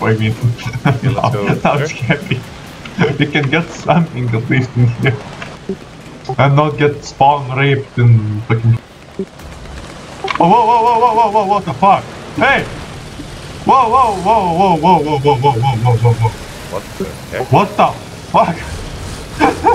I mean, let's I'm happy. We can get something at least in here. And not get spawn raped in fucking. Whoa, whoa, whoa, whoa, whoa, whoa, whoa, what the fuck? Hey! Whoa, whoa, whoa, whoa, whoa, whoa, whoa, whoa, whoa, whoa, whoa, whoa. What the heck? What the fuck?